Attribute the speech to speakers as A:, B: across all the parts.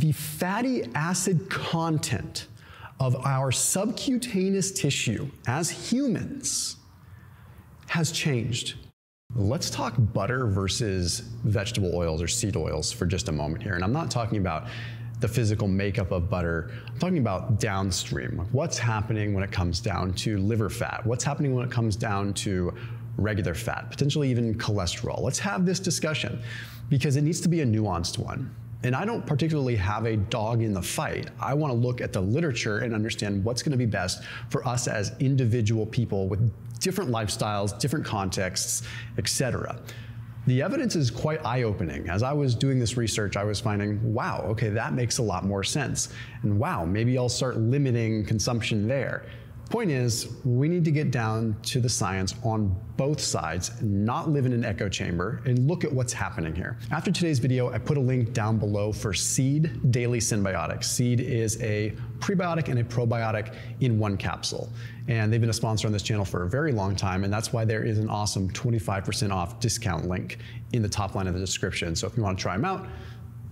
A: the fatty acid content of our subcutaneous tissue as humans has changed. Let's talk butter versus vegetable oils or seed oils for just a moment here. And I'm not talking about the physical makeup of butter. I'm talking about downstream. what's happening when it comes down to liver fat? What's happening when it comes down to regular fat, potentially even cholesterol? Let's have this discussion because it needs to be a nuanced one. And I don't particularly have a dog in the fight. I want to look at the literature and understand what's going to be best for us as individual people with different lifestyles, different contexts, etc. The evidence is quite eye opening. As I was doing this research, I was finding, wow, okay, that makes a lot more sense. And wow, maybe I'll start limiting consumption there. Point is, we need to get down to the science on both sides, not live in an echo chamber, and look at what's happening here. After today's video, I put a link down below for Seed Daily Synbiotics. Seed is a prebiotic and a probiotic in one capsule. And they've been a sponsor on this channel for a very long time, and that's why there is an awesome 25% off discount link in the top line of the description. So if you want to try them out,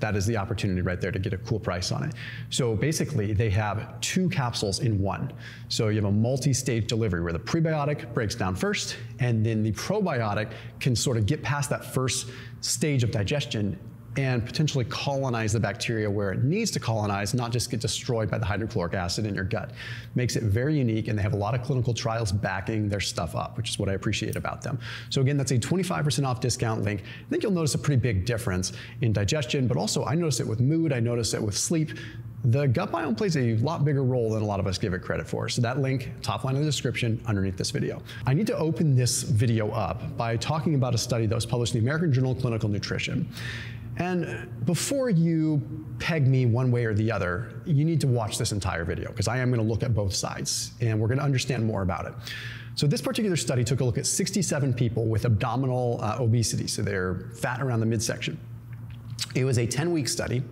A: that is the opportunity right there to get a cool price on it. So basically, they have two capsules in one. So you have a multi-stage delivery where the prebiotic breaks down first, and then the probiotic can sort of get past that first stage of digestion and potentially colonize the bacteria where it needs to colonize, not just get destroyed by the hydrochloric acid in your gut. Makes it very unique, and they have a lot of clinical trials backing their stuff up, which is what I appreciate about them. So again, that's a 25% off discount link. I think you'll notice a pretty big difference in digestion, but also I notice it with mood, I notice it with sleep. The gut biome plays a lot bigger role than a lot of us give it credit for. So that link, top line of the description underneath this video. I need to open this video up by talking about a study that was published in the American Journal of Clinical Nutrition. And before you peg me one way or the other, you need to watch this entire video because I am going to look at both sides and we're going to understand more about it. So this particular study took a look at 67 people with abdominal uh, obesity, so they're fat around the midsection. It was a 10-week study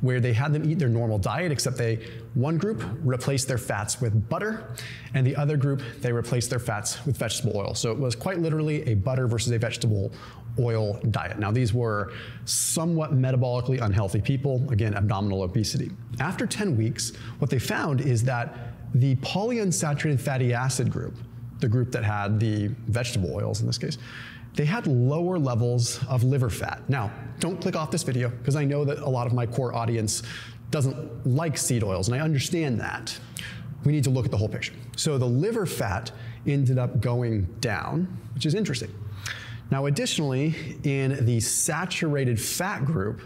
A: where they had them eat their normal diet, except they, one group replaced their fats with butter, and the other group, they replaced their fats with vegetable oil. So it was quite literally a butter versus a vegetable oil diet. Now these were somewhat metabolically unhealthy people, again, abdominal obesity. After 10 weeks, what they found is that the polyunsaturated fatty acid group, the group that had the vegetable oils in this case, they had lower levels of liver fat. Now, don't click off this video because I know that a lot of my core audience doesn't like seed oils, and I understand that. We need to look at the whole picture. So the liver fat ended up going down, which is interesting. Now, additionally, in the saturated fat group,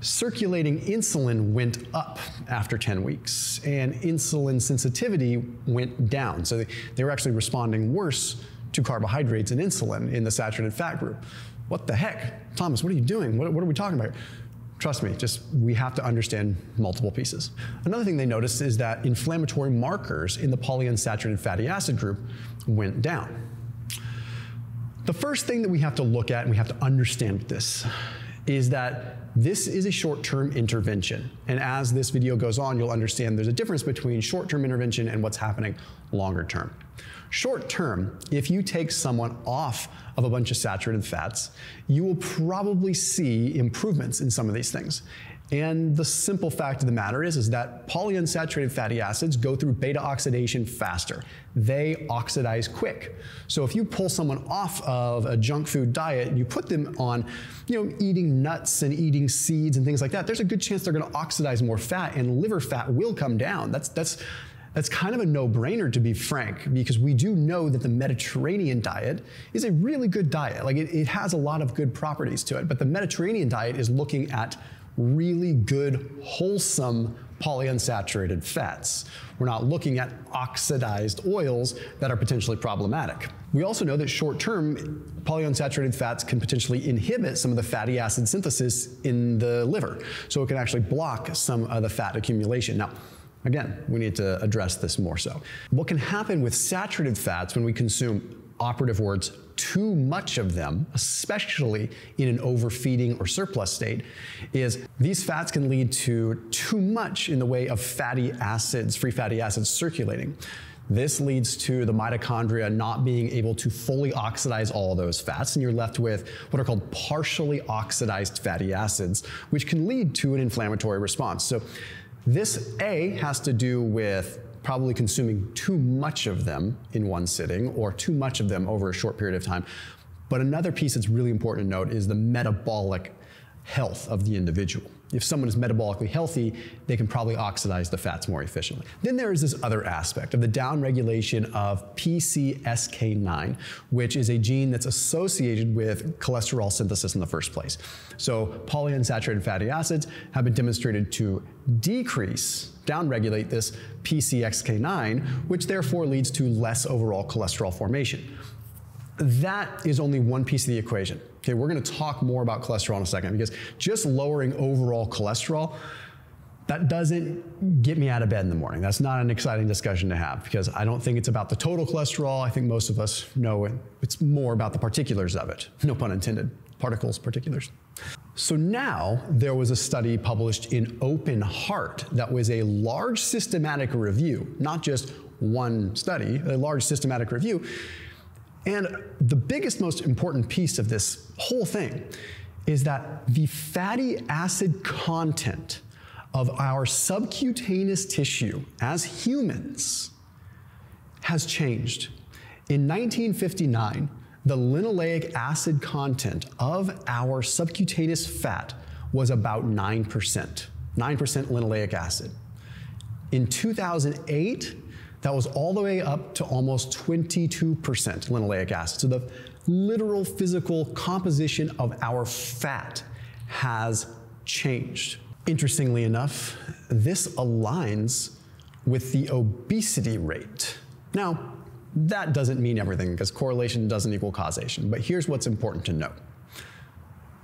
A: circulating insulin went up after 10 weeks, and insulin sensitivity went down. So they, were actually responding worse to carbohydrates and insulin in the saturated fat group. What the heck? Thomas, what are you doing? What, what are we talking about? Trust me, just we have to understand multiple pieces. Another thing they noticed is that inflammatory markers in the polyunsaturated fatty acid group went down. The first thing that we have to look at and we have to understand this is that this is a short-term intervention. And as this video goes on, you'll understand there's a difference between short-term intervention and what's happening longer term. Short term, if you take someone off of a bunch of saturated fats, you will probably see improvements in some of these things. And the simple fact of the matter is, is that polyunsaturated fatty acids go through beta oxidation faster. They oxidize quick. So if you pull someone off of a junk food diet and you put them on, you know, eating nuts and eating seeds and things like that, there's a good chance they're going to oxidize more fat and liver fat will come down. That's that's that's kind of a no-brainer to be frank, because we do know that the Mediterranean diet is a really good diet. Like it, it has a lot of good properties to it, but the Mediterranean diet is looking at really good, wholesome polyunsaturated fats. We're not looking at oxidized oils that are potentially problematic. We also know that short term, polyunsaturated fats can potentially inhibit some of the fatty acid synthesis in the liver. So it can actually block some of the fat accumulation. Now, Again, we need to address this more so. What can happen with saturated fats when we consume operative words too much of them, especially in an overfeeding or surplus state, is these fats can lead to too much in the way of fatty acids, free fatty acids circulating. This leads to the mitochondria not being able to fully oxidize all those fats, and you're left with what are called partially oxidized fatty acids, which can lead to an inflammatory response. So, this A has to do with probably consuming too much of them in one sitting or too much of them over a short period of time. But another piece that's really important to note is the metabolic health of the individual. If someone is metabolically healthy, they can probably oxidize the fats more efficiently. Then there is this other aspect of the downregulation of PCSK9, which is a gene that's associated with cholesterol synthesis in the first place. So polyunsaturated fatty acids have been demonstrated to decrease, downregulate this PCSK9, which therefore leads to less overall cholesterol formation. That is only one piece of the equation. Okay, we're going to talk more about cholesterol in a second because just lowering overall cholesterol that doesn't get me out of bed in the morning. That's not an exciting discussion to have because I don't think it's about the total cholesterol. I think most of us know it. It's more about the particulars of it. No pun intended. Particles, particulars. So now there was a study published in Open Heart that was a large systematic review, not just one study, a large systematic review and the biggest, most important piece of this whole thing is that the fatty acid content of our subcutaneous tissue as humans has changed. In 1959, the linoleic acid content of our subcutaneous fat was about 9%, 9% linoleic acid. In 2008, that was all the way up to almost 22% linoleic acid. So the literal physical composition of our fat has changed. Interestingly enough, this aligns with the obesity rate. Now, that doesn't mean everything because correlation doesn't equal causation, but here's what's important to note.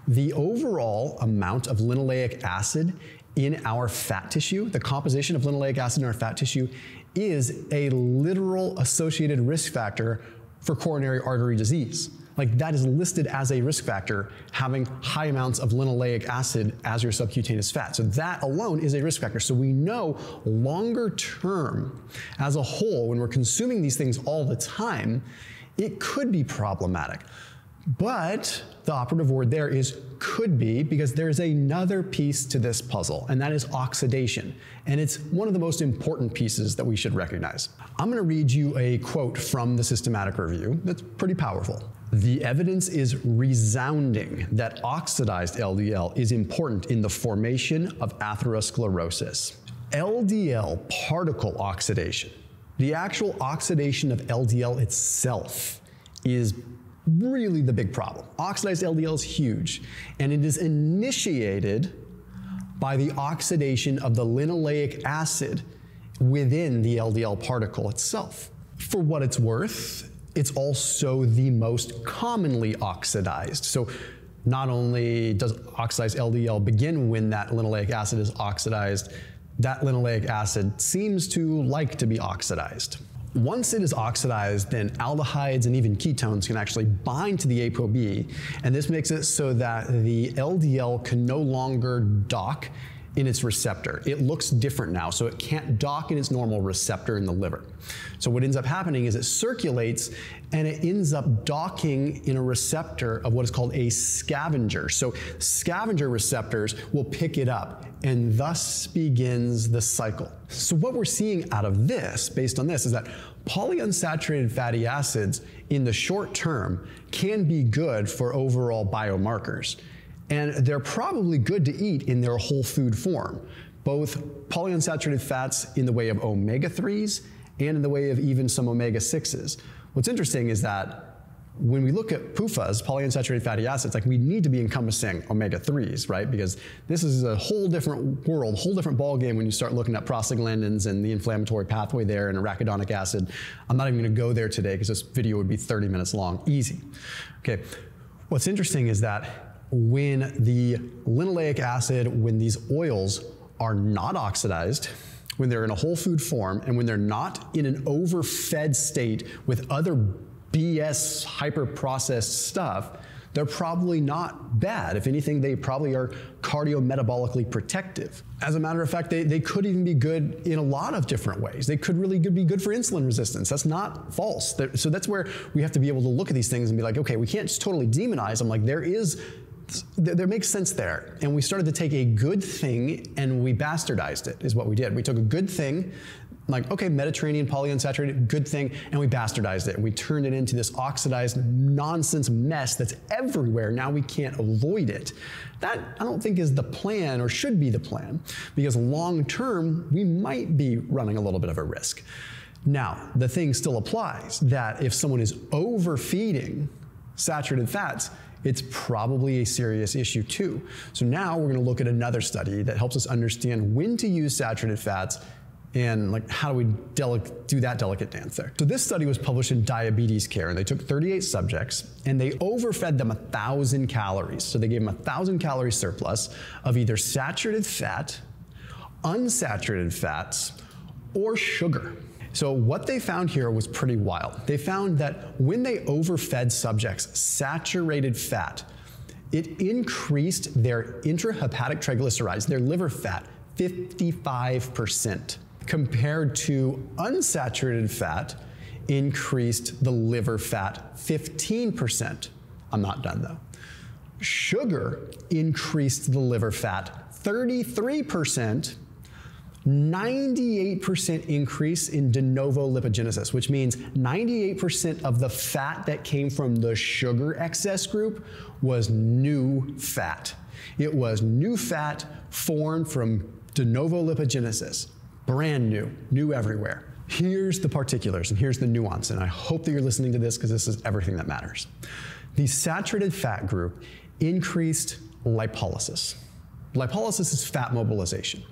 A: The overall amount of linoleic acid in our fat tissue, the composition of linoleic acid in our fat tissue, is a literal associated risk factor for coronary artery disease. Like that is listed as a risk factor, having high amounts of linoleic acid as your subcutaneous fat. So that alone is a risk factor. So we know longer term, as a whole, when we're consuming these things all the time, it could be problematic. But the operative word there is could be because there's another piece to this puzzle, and that is oxidation. And it's one of the most important pieces that we should recognize. I'm going to read you a quote from the systematic review that's pretty powerful. The evidence is resounding that oxidized LDL is important in the formation of atherosclerosis. LDL particle oxidation, the actual oxidation of LDL itself, is really the big problem. Oxidized LDL is huge, and it is initiated by the oxidation of the linoleic acid within the LDL particle itself. For what it's worth, it's also the most commonly oxidized. So not only does oxidized LDL begin when that linoleic acid is oxidized, that linoleic acid seems to like to be oxidized. Once it is oxidized, then aldehydes and even ketones can actually bind to the ApoB, and this makes it so that the LDL can no longer dock in its receptor. It looks different now, so it can't dock in its normal receptor in the liver. So what ends up happening is it circulates and it ends up docking in a receptor of what is called a scavenger. So scavenger receptors will pick it up and thus begins the cycle. So what we're seeing out of this, based on this, is that polyunsaturated fatty acids in the short term can be good for overall biomarkers. And they're probably good to eat in their whole food form, both polyunsaturated fats in the way of omega 3s and in the way of even some omega 6s. What's interesting is that when we look at PUFAs, polyunsaturated fatty acids, like we need to be encompassing omega-3s, right? Because this is a whole different world, whole different ballgame when you start looking at prostaglandins and the inflammatory pathway there and arachidonic acid. I'm not even gonna go there today because this video would be 30 minutes long, easy. Okay, what's interesting is that when the linoleic acid, when these oils are not oxidized, when they're in a whole food form, and when they're not in an overfed state with other BS hyper processed stuff, they're probably not bad. If anything, they probably are cardiometabolically protective. As a matter of fact, they, they could even be good in a lot of different ways. They could really be good for insulin resistance. That's not false. so that's where we have to be able to look at these things and be like, okay, we can't just totally demonize them. Like there is there makes sense there. And we started to take a good thing and we bastardized it, is what we did. We took a good thing like, okay, Mediterranean polyunsaturated, good thing, and we bastardized it. We turned it into this oxidized nonsense mess that's everywhere. Now we can't avoid it. That, I don't think, is the plan or should be the plan, because long term, we might be running a little bit of a risk. Now, the thing still applies that if someone is overfeeding saturated fats, it's probably a serious issue too. So now we're going to look at another study that helps us understand when to use saturated fats and like how do we do that delicate dance there? So this study was published in Diabetes Care, and they took 38 subjects and they overfed them a thousand calories. So they gave them a thousand calorie surplus of either saturated fat, unsaturated fats, or sugar. So what they found here was pretty wild. They found that when they overfed subjects saturated fat, it increased their intrahepatic triglycerides, their liver fat, 55% compared to unsaturated fat increased the liver fat 15%. I'm not done though. Sugar increased the liver fat 33%, 98% increase in de novo lipogenesis, which means 98% of the fat that came from the sugar excess group was new fat. It was new fat formed from de novo lipogenesis brand new, new everywhere. Here's the particulars and here's the nuance, and I hope that you're listening to this because this is everything that matters. The saturated fat group increased lipolysis. Lipolysis is fat mobilization.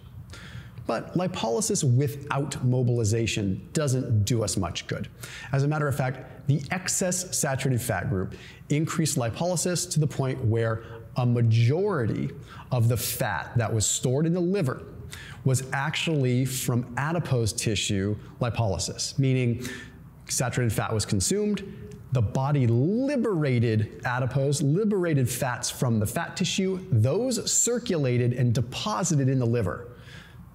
A: But lipolysis without mobilization doesn't do us much good. As a matter of fact, the excess saturated fat group increased lipolysis to the point where a majority of the fat that was stored in the liver was actually from adipose tissue lipolysis, meaning saturated fat was consumed, the body liberated adipose, liberated fats from the fat tissue, those circulated and deposited in the liver.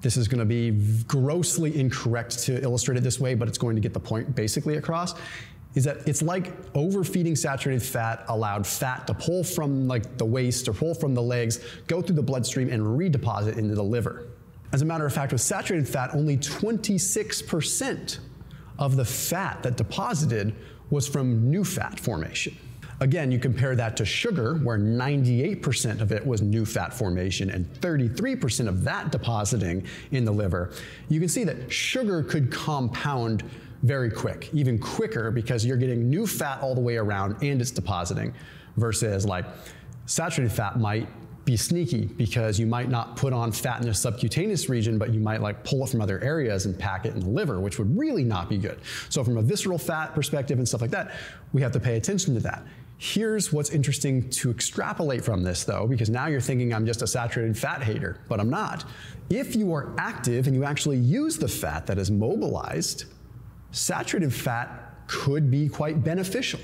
A: This is going to be grossly incorrect to illustrate it this way, but it's going to get the point basically across. Is that it's like overfeeding saturated fat allowed fat to pull from like the waist or pull from the legs, go through the bloodstream and redeposit into the liver. As a matter of fact, with saturated fat, only 26% of the fat that deposited was from new fat formation. Again, you compare that to sugar, where 98% of it was new fat formation and 33% of that depositing in the liver. You can see that sugar could compound very quick, even quicker, because you're getting new fat all the way around and it's depositing, versus like saturated fat might be sneaky because you might not put on fat in the subcutaneous region, but you might like pull it from other areas and pack it in the liver, which would really not be good. So from a visceral fat perspective and stuff like that, we have to pay attention to that. Here's what's interesting to extrapolate from this though, because now you're thinking I'm just a saturated fat hater, but I'm not. If you are active and you actually use the fat that is mobilized, saturated fat could be quite beneficial.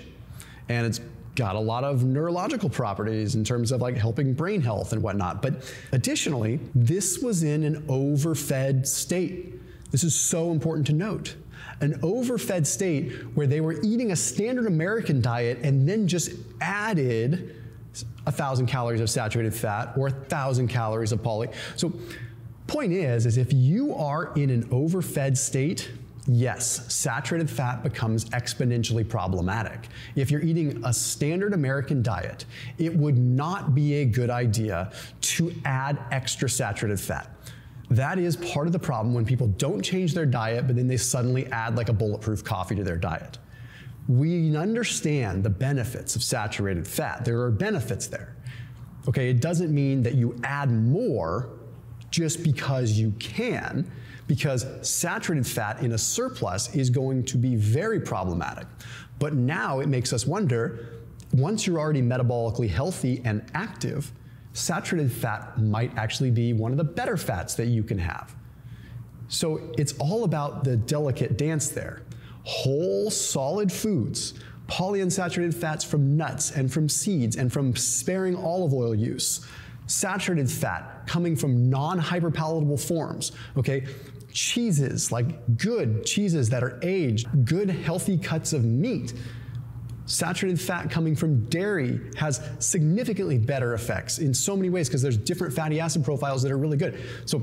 A: And it's got a lot of neurological properties in terms of like helping brain health and whatnot. But additionally, this was in an overfed state. This is so important to note. An overfed state where they were eating a standard American diet and then just added a thousand calories of saturated fat or a thousand calories of poly. So point is, is if you are in an overfed state, Yes, saturated fat becomes exponentially problematic. If you're eating a standard American diet, it would not be a good idea to add extra saturated fat. That is part of the problem when people don't change their diet, but then they suddenly add like a bulletproof coffee to their diet. We understand the benefits of saturated fat. There are benefits there. Okay, it doesn't mean that you add more just because you can because saturated fat in a surplus is going to be very problematic. But now it makes us wonder once you're already metabolically healthy and active, saturated fat might actually be one of the better fats that you can have. So it's all about the delicate dance there. Whole solid foods polyunsaturated fats from nuts and from seeds and from sparing olive oil use, saturated fat coming from non hyperpalatable forms, okay? Cheeses, like good cheeses that are aged, good healthy cuts of meat. Saturated fat coming from dairy has significantly better effects in so many ways because there's different fatty acid profiles that are really good. So,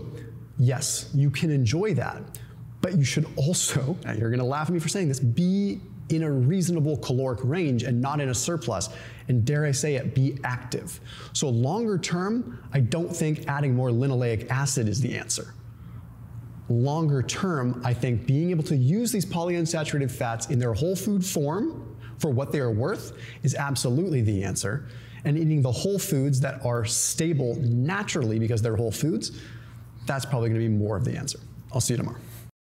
A: yes, you can enjoy that, but you should also, you're gonna laugh at me for saying this, be in a reasonable caloric range and not in a surplus. And dare I say it, be active. So, longer term, I don't think adding more linoleic acid is the answer. Longer term, I think being able to use these polyunsaturated fats in their whole food form for what they are worth is absolutely the answer. And eating the whole foods that are stable naturally because they're whole foods, that's probably gonna be more of the answer. I'll see you tomorrow.